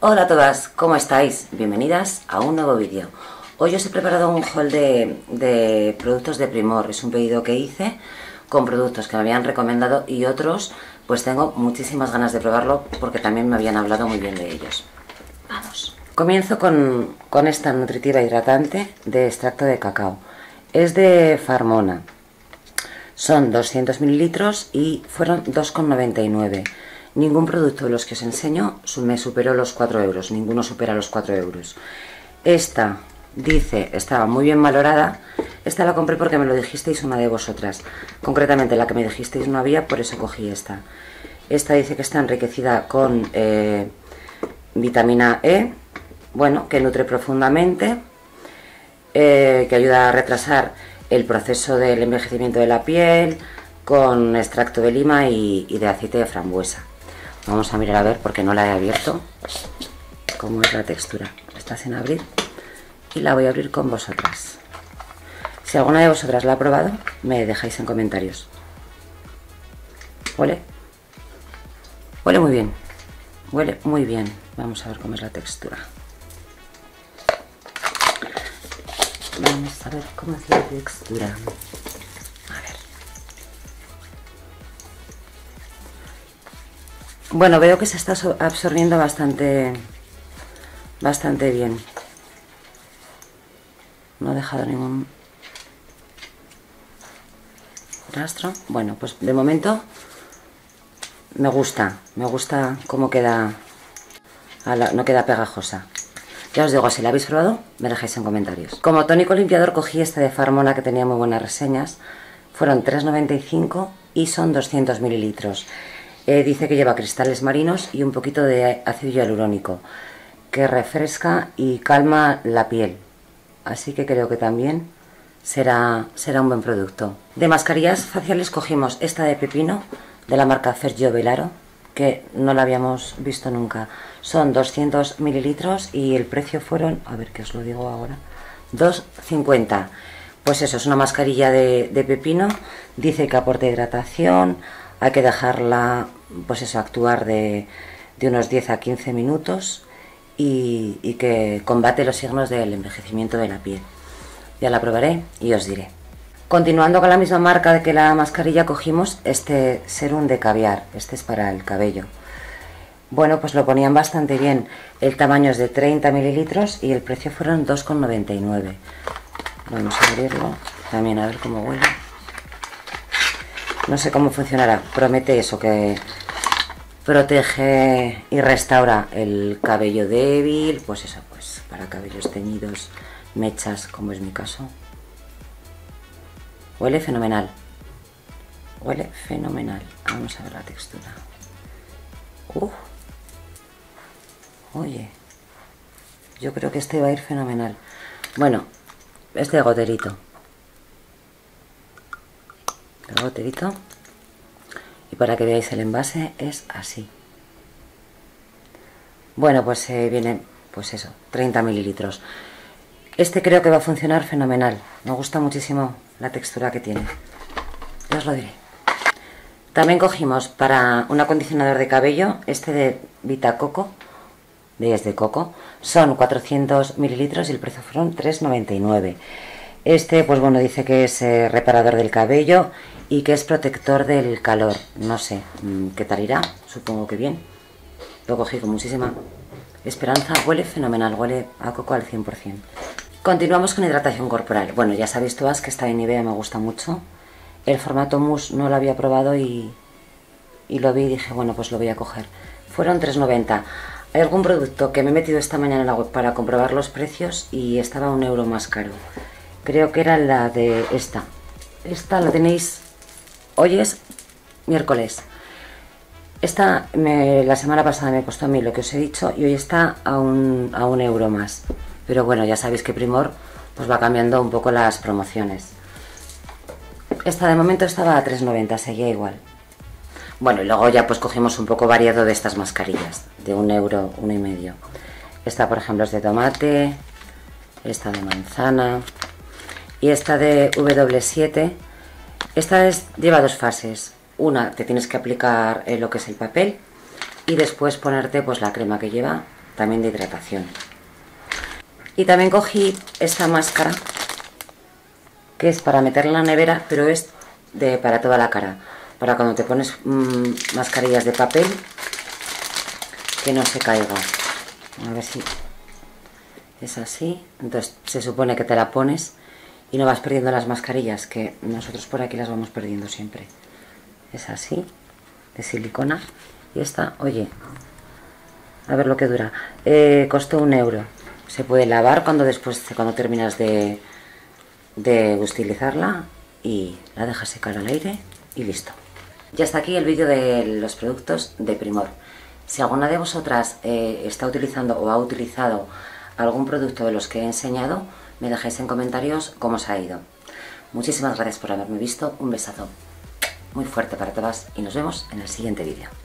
Hola a todas, ¿cómo estáis? Bienvenidas a un nuevo vídeo. Hoy os he preparado un haul de, de, productos de Primor. Es un pedido que hice con productos que me habían recomendado y otros, pues tengo muchísimas ganas de probarlo porque también me habían hablado muy bien de ellos. Vamos. Comienzo con, con esta nutritiva hidratante de extracto de cacao. Es de Farmona. Son 200 mililitros y fueron 2,99 Ningún producto de los que os enseño me superó los 4 euros, ninguno supera los 4 euros. Esta, dice, estaba muy bien valorada. Esta la compré porque me lo dijisteis una de vosotras. Concretamente la que me dijisteis no había, por eso cogí esta. Esta dice que está enriquecida con eh, vitamina E, bueno, que nutre profundamente, eh, que ayuda a retrasar el proceso del envejecimiento de la piel, con extracto de lima y de aceite de frambuesa. Vamos a mirar a ver porque no la he abierto. Cómo es la textura. Está sin abrir. Y la voy a abrir con vosotras. Si alguna de vosotras la ha probado, me dejáis en comentarios. ¿Huele? Huele muy bien. Huele muy bien. Vamos a ver cómo es la textura. Vamos a ver cómo es la textura. Bueno, veo que se está absorbiendo bastante, bastante bien. No ha dejado ningún rastro. Bueno, pues de momento me gusta, me gusta cómo queda, no queda pegajosa. Ya os digo, si la habéis probado, me dejáis en comentarios. Como tónico limpiador cogí este de Farmona que tenía muy buenas reseñas. Fueron 3,95 y son 200 mililitros. Eh, dice que lleva cristales marinos y un poquito de ácido hialurónico, que refresca y calma la piel. Así que creo que también será, será un buen producto. De mascarillas faciales cogimos esta de pepino, de la marca Sergio Velaro, que no la habíamos visto nunca. Son 200 mililitros y el precio fueron, a ver que os lo digo ahora, 2,50. Pues eso, es una mascarilla de, de pepino, dice que aporta hidratación, hay que dejarla, pues eso, actuar de, unos 10 a 15 minutos y, y, que combate los signos del envejecimiento de la piel. Ya la probaré y os diré. Continuando con la misma marca de que la mascarilla cogimos este serum de caviar, este es para el cabello. Bueno, pues lo ponían bastante bien. El tamaño es de 30 mililitros y el precio fueron 2,99. Vamos a abrirlo también a ver cómo huele. No sé cómo funcionará. Promete eso, que protege y restaura el cabello débil, pues eso, pues para cabellos teñidos, mechas, como es mi caso. Huele fenomenal. Huele fenomenal. Vamos a ver la textura. Uh. Oye, yo creo que este va a ir fenomenal. Bueno, este goterito el goterito y para que veáis el envase es así. Bueno pues eh, viene pues eso 30 mililitros. Este creo que va a funcionar fenomenal. Me gusta muchísimo la textura que tiene. Ya os lo diré. También cogimos para un acondicionador de cabello este de Vita Coco de de coco son 400 mililitros y el precio fueron 3,99 este pues bueno dice que es eh, reparador del cabello y que es protector del calor. No sé mm, qué tal irá, supongo que bien. Lo cogí con muchísima esperanza. Huele fenomenal, huele a coco al 100%. Continuamos con hidratación corporal. Bueno, ya sabéis todas que esta de Nivea me gusta mucho. El formato mousse no lo había probado y lo vi y dije, bueno, pues lo voy a coger. Fueron 3,90. Hay algún producto que me he metido esta mañana en la web para comprobar los precios y estaba un euro más caro. Creo que era la de esta. Esta la tenéis Hoy es miércoles. Esta la semana pasada me costó a mí lo que os he dicho y hoy está a un, a un euro más. Pero bueno, ya sabéis que Primor pues va cambiando un poco las promociones. Esta de momento estaba a 3,90, seguía igual. Bueno, y luego ya pues cogimos un poco variado de estas mascarillas, de un euro, uno y medio. Esta, por ejemplo, es de tomate, esta de manzana y esta de W7 esta es, lleva dos fases. Una, te tienes que aplicar eh, lo que es el papel y después ponerte pues la crema que lleva también de hidratación. Y también cogí esta máscara, que es para meterla en la nevera, pero es de, para toda la cara. Para cuando te pones mm, mascarillas de papel, que no se caiga. A ver si es así. Entonces se supone que te la pones y no vas perdiendo las mascarillas, que nosotros por aquí las vamos perdiendo siempre. Es así, de silicona. Y esta, oye, a ver lo que dura. Eh, costó un euro. Se puede lavar cuando después, cuando terminas de, de utilizarla y la dejas secar al aire y listo. Ya está aquí el vídeo de los productos de Primor. Si alguna de vosotras eh, está utilizando o ha utilizado algún producto de los que he enseñado, me dejáis en comentarios cómo os ha ido. Muchísimas gracias por haberme visto, un besazo muy fuerte para todas y nos vemos en el siguiente vídeo.